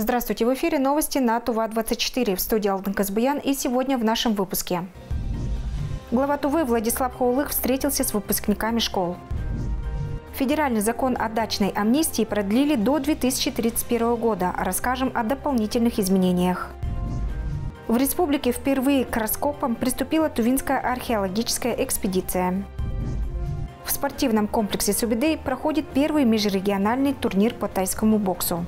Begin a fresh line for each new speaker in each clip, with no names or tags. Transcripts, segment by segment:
Здравствуйте, в эфире новости на Тува-24 в студии Алтын Казбуян и сегодня в нашем выпуске. Глава Тувы Владислав Хаулых встретился с выпускниками школ. Федеральный закон о дачной амнистии продлили до 2031 года. Расскажем о дополнительных изменениях. В республике впервые к раскопам приступила Тувинская археологическая экспедиция. В спортивном комплексе Субидей проходит первый межрегиональный турнир по тайскому боксу.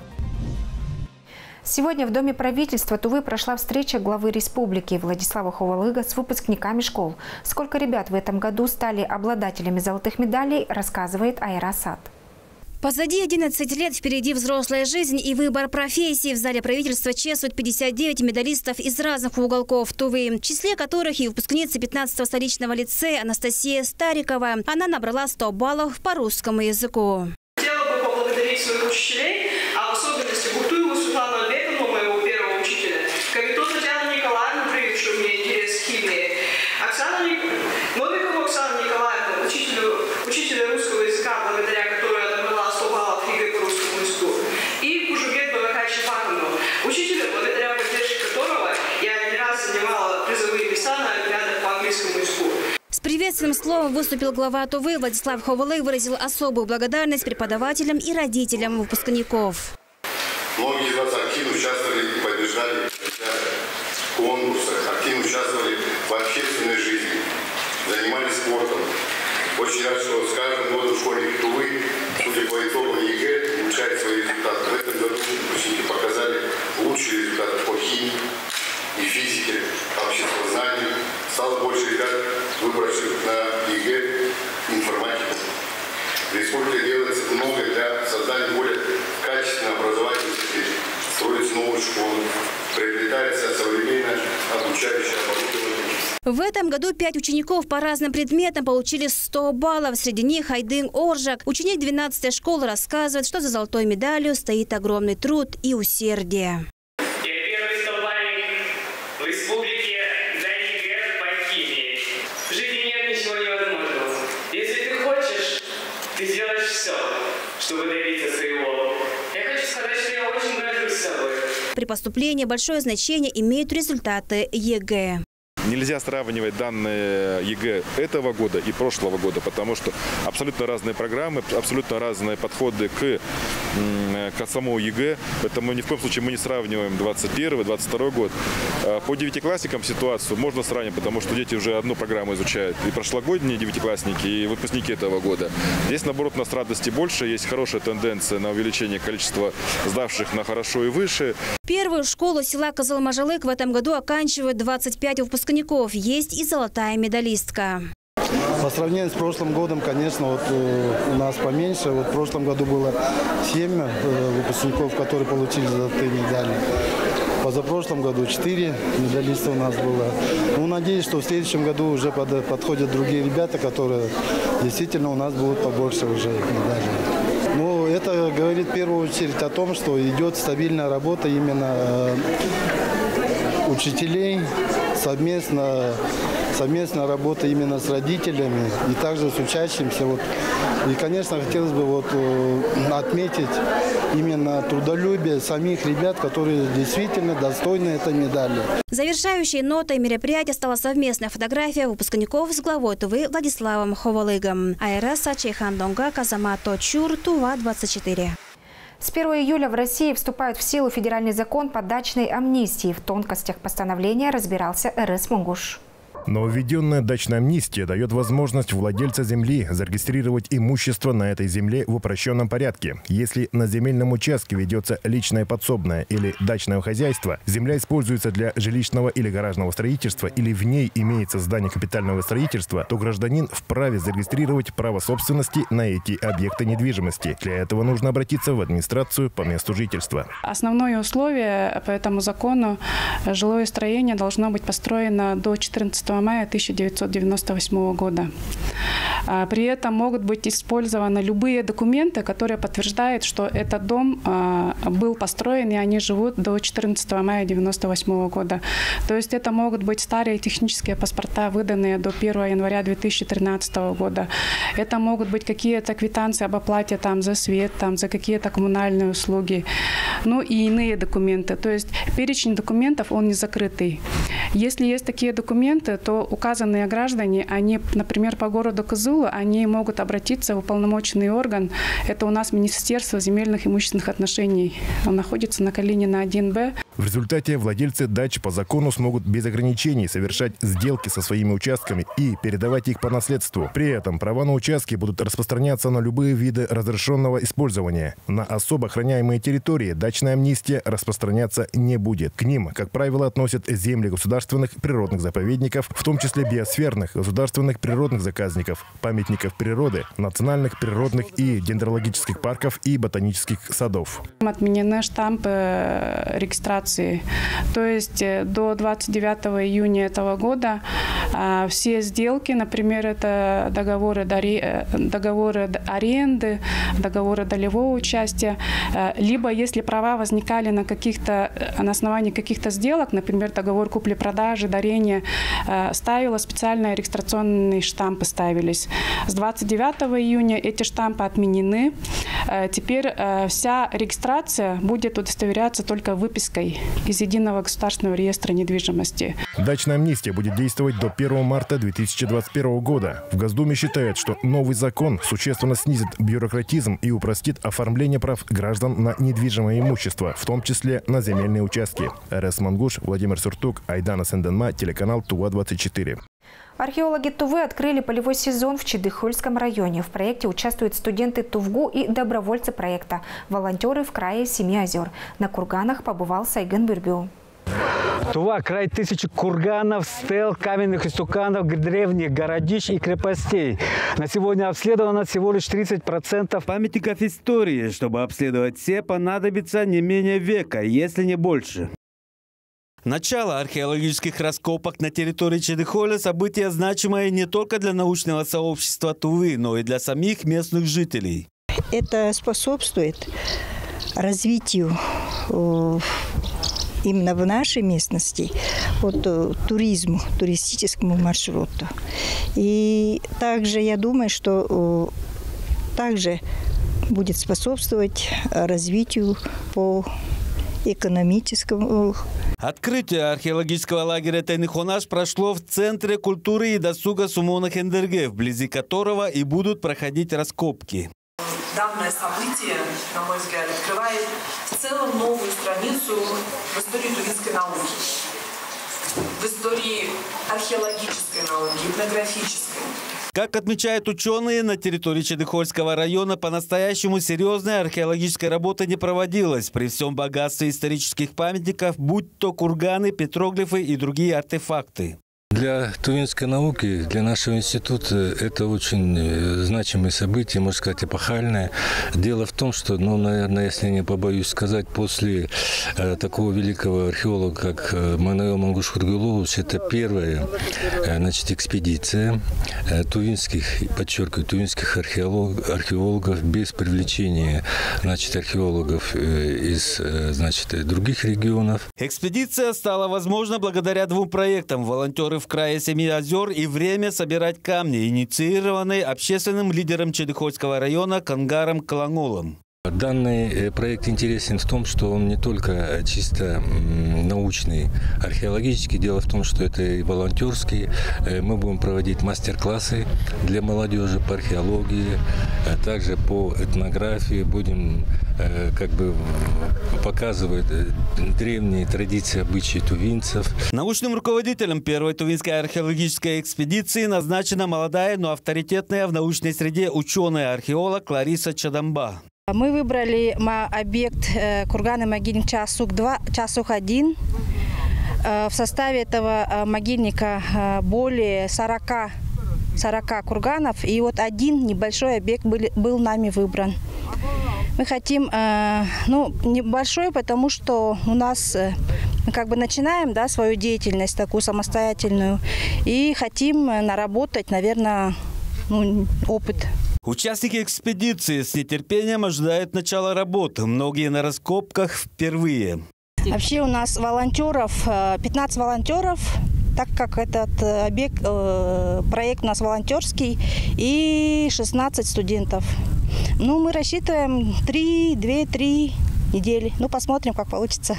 Сегодня в Доме правительства Тувы прошла встреча главы республики Владислава Хувалыга с выпускниками школ. Сколько ребят в этом году стали обладателями золотых медалей, рассказывает Айрасад.
Позади 11 лет, впереди взрослая жизнь и выбор профессии. В зале правительства чествуют 59 медалистов из разных уголков Тувы, в числе которых и выпускница 15-го столичного лицея Анастасия Старикова. Она набрала 100 баллов по русскому языку.
Хотела бы поблагодарить своих учителей, а в особенности Бутуеву Светлану Олеговну, моего первого учителя, Капиту Татьяну Николаевну, привившую мне интерес к химии, Оксану Ник... Новикову Оксану Николаевну, учителю, учителя русского языка, благодаря которой я набрала 100 баллов ЕГЭ по русскому языку, и Кужугет Бабака Чепаковну, учителя, благодаря поддержке которого я не раз занимала призовые места на олимпиадах по английскому языку.
С приветственным словом выступил глава Тувы Владислав Ховалыг выразил особую благодарность преподавателям и родителям выпускников.
Многие из вас активно участвовали и поддержали в конкурсах, активно участвовали в общественной жизни, занимались спортом. Очень рад, что с каждым годом школьники Тувы, судя по итогам ЕГЭ, улучшают свои результаты. В этом году выпускники показали лучшие результаты по химии и физике, обществознанию. Стало больше ребят, выбравших на ЕГЭ информатику. В республике делается много для создания более качественной образовательной среды. Строятся новые приобретается современное обучающее оборудование.
В этом году пять учеников по разным предметам получили 100 баллов. Среди них Айдын Оржак. Ученик 12-й школы рассказывает, что за золотой медалью стоит огромный труд и усердие.
Я первый стобалльник в республике за ЕГЭ по химии. В жизни нет ничего невозможного. Если ты хочешь, ты сделаешь все, чтобы добиться своего. Я хочу сказать, что я очень горжусь собой.
При поступлении большое значение имеют результаты ЕГЭ.
Нельзя сравнивать данные ЕГЭ этого года и прошлого года, потому что абсолютно разные программы, абсолютно разные подходы к, к самому ЕГЭ. Поэтому ни в коем случае мы не сравниваем 21-22 год. А По девятиклассникам ситуацию можно сравнить, потому что дети уже одну программу изучают. И прошлогодние девятиклассники, и выпускники этого года. Здесь, наоборот, у нас радости больше, есть хорошая тенденция на увеличение количества сдавших на хорошо и выше.
Первую школу села Кызыл-Мажалык в этом году оканчивают 25 выпускников. Есть и золотая медалистка.
По сравнению с прошлым годом, конечно, вот э, у нас поменьше. Вот в прошлом году было 7 э, выпускников, которые получили золотые медали. Позапрошлом году 4 медалиста у нас было. Ну, надеюсь, что в следующем году уже под- подходят другие ребята, которые действительно у нас будут побольше уже медалей. Это говорит в первую очередь о том, что идет стабильная работа именно э, учителей, совместно, совместная работа именно с родителями и также с учащимся. Вот. И, конечно, хотелось бы вот, э, отметить именно трудолюбие самих ребят, которые действительно достойны этой медали.
Завершающей нотой мероприятия стала совместная фотография выпускников с главой Тувы Владиславом Ховалыгом. Айраса Чайхандонга, Казамато Чур, Тува-24.
С 1 июля в России вступает в силу федеральный закон по дачной амнистии. В тонкостях постановления разбирался РС Мунгуш.
Нововведенная дачная амнистия дает возможность владельца земли зарегистрировать имущество на этой земле в упрощенном порядке. Если на земельном участке ведется личное подсобное или дачное хозяйство, земля используется для жилищного или гаражного строительства или в ней имеется здание капитального строительства, то гражданин вправе зарегистрировать право собственности на эти объекты недвижимости. Для этого нужно обратиться в администрацию по месту жительства.
Основное условие по этому закону – жилое строение должно быть построено до 14 мая 1998 года. А, при этом могут быть использованы любые документы, которые подтверждают, что этот дом а, был построен и они живут до 14 мая 1998 года. То есть это могут быть старые технические паспорта, выданные до 1 января 2013 года. Это могут быть какие-то квитанции об оплате там, за свет, там, за какие-то коммунальные услуги, ну и иные документы. То есть перечень документов, он не закрытый. Если есть такие документы, то указанные граждане, они, например, по городу Кызыла, они могут обратиться в уполномоченный орган. Это у нас Министерство земельных и имущественных отношений. Он находится на Калинина 1Б.
В результате владельцы дач по закону смогут без ограничений совершать сделки со своими участками и передавать их по наследству. При этом права на участки будут распространяться на любые виды разрешенного использования. На особо охраняемые территории дачная амнистия распространяться не будет. К ним, как правило, относят земли государственных природных заповедников, в том числе биосферных, государственных природных заказников, памятников природы, национальных природных и дендрологических парков и ботанических садов.
Отменены штампы э, регистрации регистрации. То есть э, до 29 июня этого года все сделки, например, это договоры, э, договоры аренды, договоры долевого участия, э, либо если права возникали на каких-то на основании каких-то сделок, например, договор купли-продажи, дарения, ставила специальные регистрационные штампы ставились. С 29 июня эти штампы отменены. Теперь вся регистрация будет удостоверяться только выпиской из Единого государственного реестра недвижимости.
Дачная амнистия будет действовать до 1 марта 2021 года. В Госдуме считают, что новый закон существенно снизит бюрократизм и упростит оформление прав граждан на недвижимое имущество, в том числе на земельные участки. РС Мангуш, Владимир Суртук, Айдана Сенденма, телеканал Туа-24.
Археологи Тувы открыли полевой сезон в Чедыхольском районе. В проекте участвуют студенты Тувгу и добровольцы проекта, волонтеры в крае Семи озер. На курганах побывал Сайген Бюрбю.
Тува – край тысячи курганов, стел, каменных истуканов, древних городищ и крепостей. На сегодня обследовано всего лишь 30%
памятников истории. Чтобы обследовать все, понадобится не менее века, если не больше. Начало археологических раскопок на территории Чедыхоля – событие значимое не только для научного сообщества Тувы, но и для самих местных жителей.
Это способствует развитию э, именно в нашей местности вот, э, туризму, туристическому маршруту. И также я думаю, что э, также будет способствовать развитию по экономическому.
Открытие археологического лагеря Тайныхонаш прошло в Центре культуры и досуга Сумона Хендерге, вблизи которого и будут проходить раскопки.
Данное событие, на мой взгляд, открывает в целом новую страницу в истории тувинской науки, в истории археологической науки, этнографической.
Как отмечают ученые, на территории Чедыхольского района по-настоящему серьезная археологическая работа не проводилась. При всем богатстве исторических памятников, будь то курганы, петроглифы и другие артефакты.
Для тувинской науки, для нашего института это очень э, значимое событие, можно сказать, эпохальное. Дело в том, что, ну, наверное, если не побоюсь сказать, после э, такого великого археолога, как э, Мануэл Мангуш это первая э, значит, экспедиция э, тувинских, подчеркиваю, тувинских археолог, археологов без привлечения значит, археологов э, из значит, других регионов.
Экспедиция стала возможна благодаря двум проектам. Волонтеры в крае Семи озер и время собирать камни, инициированный общественным лидером Чедыхольского района Кангаром Каланголом.
Данный э, проект интересен в том, что он не только чисто научный, археологический. Дело в том, что это и волонтерский. Э, мы будем проводить мастер-классы для молодежи по археологии, а также по этнографии. Будем э, как бы показывать древние традиции, обычаи тувинцев.
Научным руководителем первой тувинской археологической экспедиции назначена молодая, но авторитетная в научной среде ученая-археолог Лариса Чадамба.
Мы выбрали объект э, кургана могильник Часук-2, Часук-1. Э, в составе этого э, могильника более 40, 40 курганов. И вот один небольшой объект был, был нами выбран. Мы хотим, ну, небольшой, потому что у нас Мы как бы начинаем да, свою деятельность такую самостоятельную и хотим наработать, наверное, ну, опыт.
Участники экспедиции с нетерпением ожидают начала работы. Многие на раскопках впервые.
Вообще у нас волонтеров, 15 волонтеров, так как этот объект, проект у нас волонтерский, и 16 студентов. Ну, мы рассчитываем 3, 2-3 недели. Ну, посмотрим, как получится.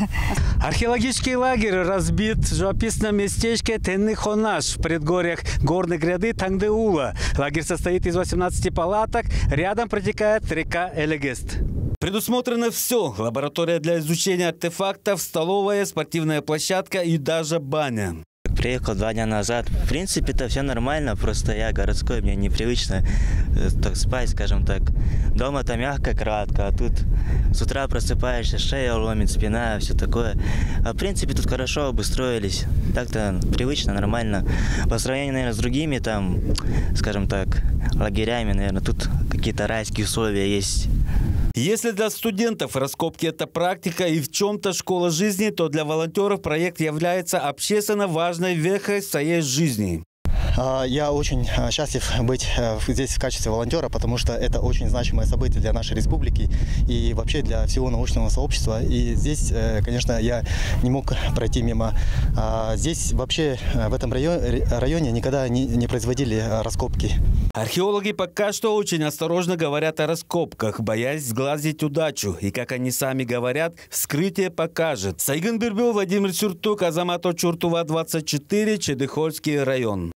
Археологический лагерь разбит в живописном местечке Тенныхонаш в предгорьях горной гряды Тангдеула. Лагерь состоит из 18 палаток. Рядом протекает река Элегест.
Предусмотрено все. Лаборатория для изучения артефактов, столовая, спортивная площадка и даже баня.
Приехал два дня назад. В принципе, это все нормально, просто я городской, мне непривычно э, так спать, скажем так. Дома-то мягко, кратко, а тут с утра просыпаешься, шея ломит, спина, все такое. А в принципе, тут хорошо обустроились. Так-то привычно, нормально. По сравнению, наверное, с другими там, скажем так, лагерями, наверное, тут какие-то райские условия есть.
Если для студентов раскопки – это практика и в чем-то школа жизни, то для волонтеров проект является общественно важной вехой в своей жизни.
Я очень счастлив быть здесь в качестве волонтера, потому что это очень значимое событие для нашей республики и вообще для всего научного сообщества. И здесь, конечно, я не мог пройти мимо. Здесь вообще в этом районе никогда не производили раскопки.
Археологи пока что очень осторожно говорят о раскопках, боясь сглазить удачу. И, как они сами говорят, вскрытие покажет. Сайгын Бирбил, Владимир Чуртук, Азамато Чуртува, 24, Чедыхольский район.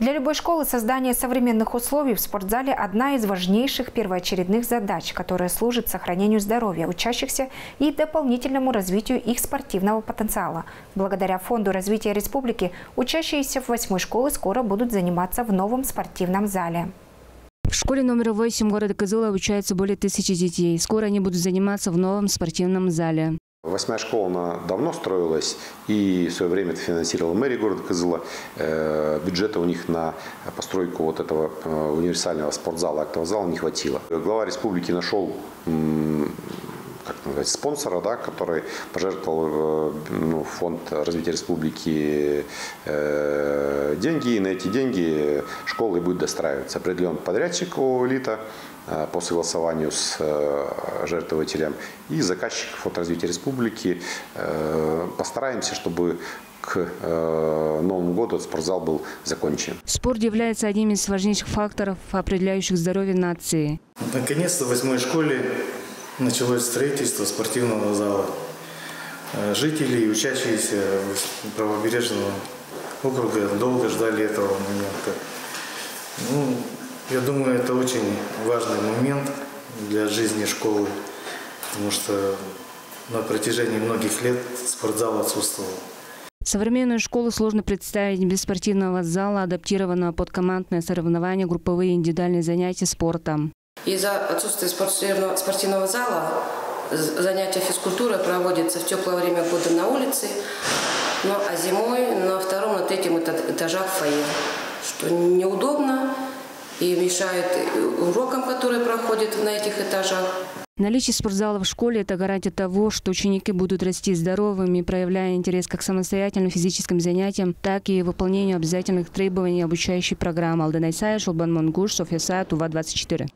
Для любой школы создание современных условий в спортзале – одна из важнейших первоочередных задач, которая служит сохранению здоровья учащихся и дополнительному развитию их спортивного потенциала. Благодаря Фонду развития республики учащиеся в восьмой школы скоро будут заниматься в новом спортивном зале.
В школе номер 8 города Кызыла обучается более тысячи детей. Скоро они будут заниматься в новом спортивном зале.
Восьмая школа, она давно строилась, и в свое время это финансировала мэрия города Кызыла. Бюджета у них на постройку вот этого универсального спортзала, актового зала не хватило. Глава республики нашел как называть, спонсора, да, который пожертвовал ну, фонд развития республики э, деньги, и на эти деньги школа и будет достраиваться. Определен подрядчик у элита по согласованию с жертвователем и заказчик фонд развития республики. Постараемся, чтобы к Новому году спортзал был закончен.
Спорт является одним из важнейших факторов, определяющих здоровье нации.
Наконец-то в восьмой школе началось строительство спортивного зала. Жители и учащиеся правобережного округа долго ждали этого момента. Ну, я думаю, это очень важный момент для жизни школы, потому что на протяжении многих лет спортзал отсутствовал.
Современную школу сложно представить без спортивного зала, адаптированного под командное соревнование, групповые и индивидуальные занятия спортом.
Из-за отсутствия спортивного, спортивного зала занятия физкультурой проводятся в теплое время года на улице, ну, а зимой на втором, на третьем этажах фойе, что неудобно и мешает урокам, которые проходят на этих этажах.
Наличие спортзала в школе – это гарантия того, что ученики будут расти здоровыми, проявляя интерес как к самостоятельным физическим занятиям, так и выполнению обязательных требований обучающей программы. Алдана Исая, Шулбан Монгуш, Софья Саят, УВА-24.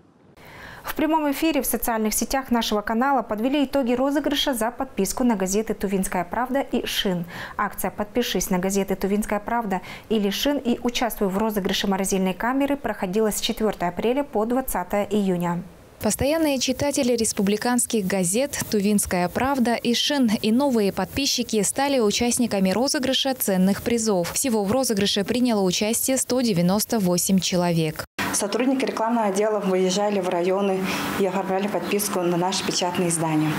В прямом эфире в социальных сетях нашего канала подвели итоги розыгрыша за подписку на газеты «Тувинская правда» и «Шин». Акция «Подпишись на газеты «Тувинская правда» или «Шин» и участвуй в розыгрыше морозильной камеры проходила с 4 апреля по 20 июня.
Постоянные читатели республиканских газет «Тувинская правда» и «Шин» и новые подписчики стали участниками розыгрыша ценных призов. Всего в розыгрыше приняло участие 198 человек.
Сотрудники рекламного отдела выезжали в районы и оформляли подписку на наши печатные издания.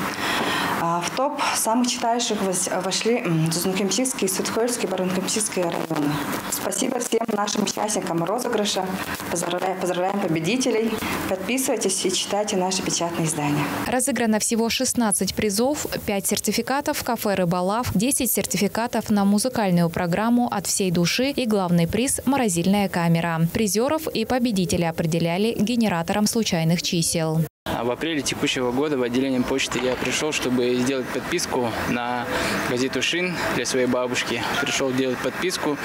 В топ самых читающих вошли Зузнакемчийский, Судхольский, Баранкемчийский районы. Спасибо всем нашим участникам розыгрыша. Поздравляем, поздравляем победителей. Подписывайтесь и читайте наши печатные издания.
Разыграно всего 16 призов, 5 сертификатов кафе «Рыболав», 10 сертификатов на музыкальную программу «От всей души» и главный приз – морозильная камера. Призеров и победителей определяли генератором случайных чисел.
А в апреле текущего года в отделение почты я пришел, чтобы сделать подписку на газету «Шин» для своей бабушки. Пришел делать подписку,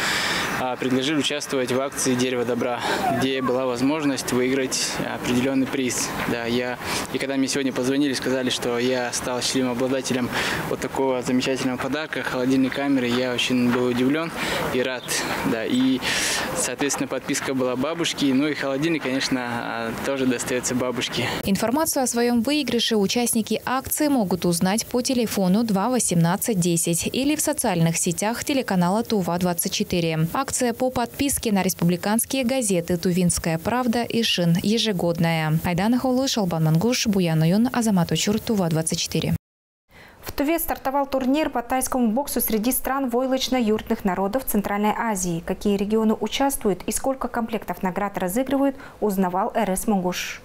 а, предложили участвовать в акции «Дерево добра», где была возможность выиграть определенный приз. Да, я, и когда мне сегодня позвонили, сказали, что я стал счастливым обладателем вот такого замечательного подарка, холодильной камеры, я очень был удивлен и рад. Да, и, соответственно, подписка была бабушки, ну и холодильник, конечно, а, тоже достается бабушке.
Информацию о своем выигрыше участники акции могут узнать по телефону 2 18 10 или в социальных сетях телеканала Тува-24. Акция по подписке на республиканские газеты «Тувинская правда» и «Шин» ежегодная. Айдана Холы, Шалбан Мангуш, Буян Уюн, Азамат Учур, Тува-24. В Туве стартовал турнир по тайскому боксу среди стран войлочно-юртных народов Центральной Азии. Какие регионы участвуют и сколько комплектов наград разыгрывают, узнавал РС Мугуш.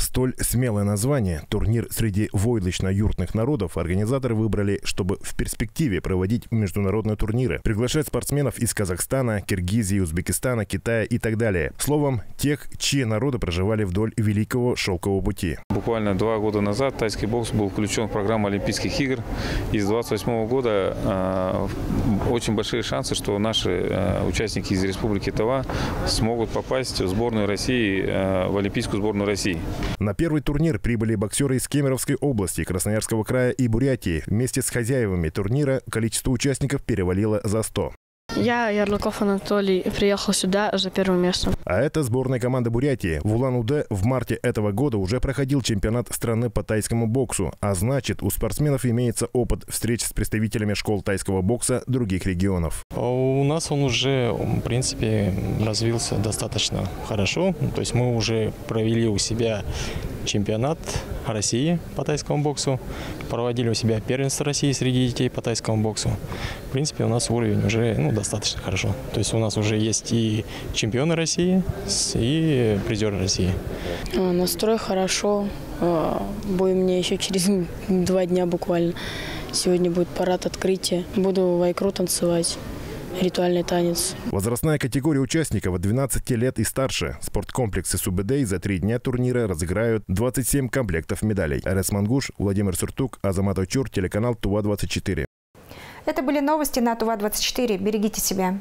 Столь смелое название «Турнир среди войлочно-юртных народов» организаторы выбрали, чтобы в перспективе проводить международные турниры, приглашать спортсменов из Казахстана, Киргизии, Узбекистана, Китая и так далее. Словом, тех, чьи народы проживали вдоль Великого Шелкового пути.
Буквально два года назад тайский бокс был включен в программу Олимпийских игр. И с 28 года э, очень большие шансы, что наши э, участники из Республики Тава смогут попасть в сборную России, э, в Олимпийскую сборную России.
На первый турнир прибыли боксеры из Кемеровской области, Красноярского края и Бурятии. Вместе с хозяевами турнира количество участников перевалило за 100.
Я, Ярлыков Анатолий, приехал сюда за первым местом.
А это сборная команды Бурятии. В Улан-Удэ в марте этого года уже проходил чемпионат страны по тайскому боксу. А значит, у спортсменов имеется опыт встреч с представителями школ тайского бокса других регионов.
А у нас он уже, в принципе, развился достаточно хорошо. То есть мы уже провели у себя чемпионат России по тайскому боксу, проводили у себя первенство России среди детей по тайскому боксу. В принципе, у нас уровень уже ну, достаточно хорошо. То есть у нас уже есть и чемпионы России, и призеры России.
А, настрой хорошо. А, бой мне еще через два дня буквально. Сегодня будет парад открытия. Буду в Айкру танцевать ритуальный танец.
Возрастная категория участников от 12 лет и старше. Спорткомплексы СУБД за три дня турнира разыграют 27 комплектов медалей. РС Мангуш, Владимир Суртук, Азамат Очур, телеканал Тува-24.
Это были новости на Тува-24. Берегите себя.